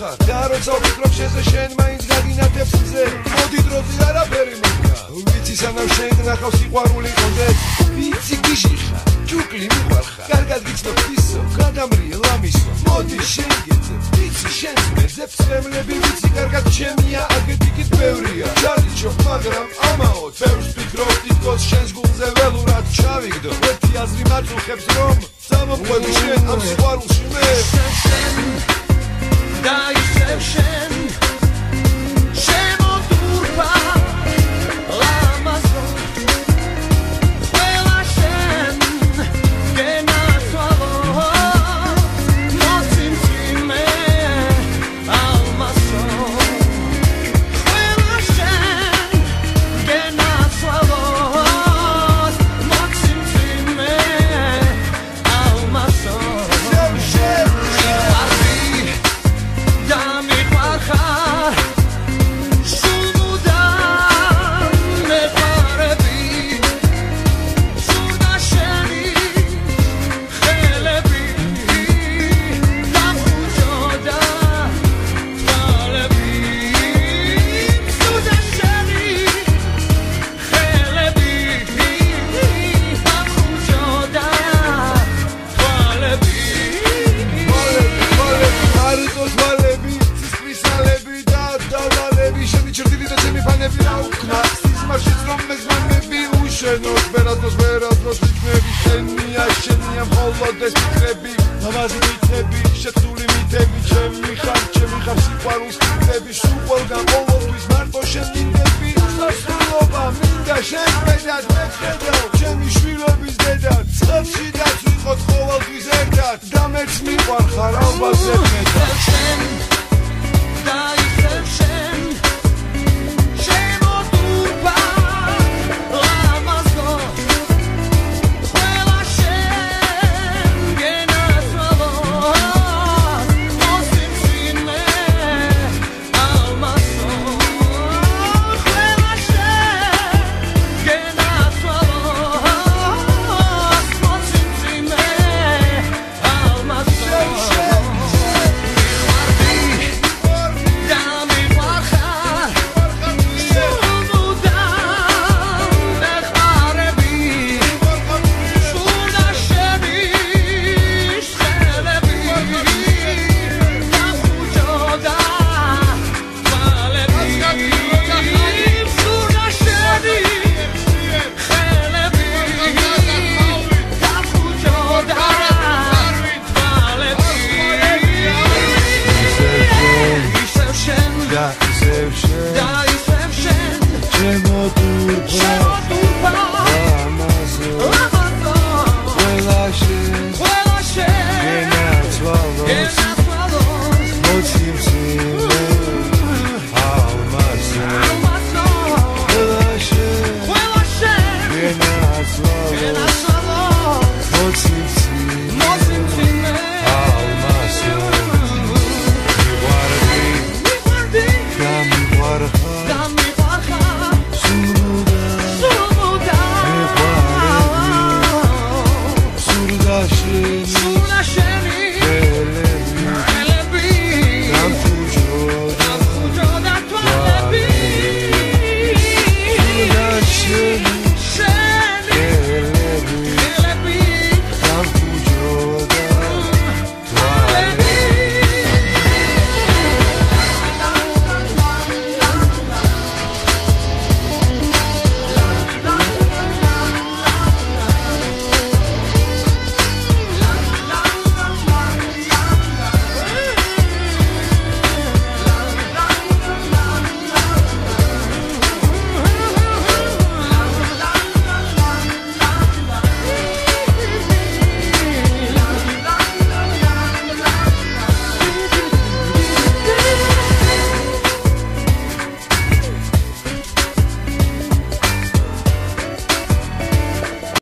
ხარ? და როცა ვფიქრობ შეზე შენ მაინც გაგინათებს მზე მოდი დროზე არაფერი მოხდა ვიცი სანამ შენ ნახავ სიყვარული კონდე ვიცი გიჟი ხარ ჯუკლი მიყვარხარ. კარგად გიცნობ ისო გადამრიე ლამისო. მოდი შენ გეძებ ვიცი შენ მეძებ წემლები ვიცი კარგად ჩემია აგეთიკით ბევრია. ჯარიჩო მაგრამ ამაო ბევრს ფიქრობ ვერნოს ვერასდროს ვერასდროს ვიქნები შენია შენია მხოლოდ ეს ფიქრები. ლამაზი მითები შეცული მითები ჩემი ხარ ჩემი ხარ სიყვარულს ფიქრები. სუყველგან ყოველთვის მარტო შენ გინდები სასრულობა მინდა შენ პედად მეხედავ ჩემი შვილობის დედად წყალში დაწვიყოთ ყოველთვის ერთად. და მეც მიყვარხარ ალბათ to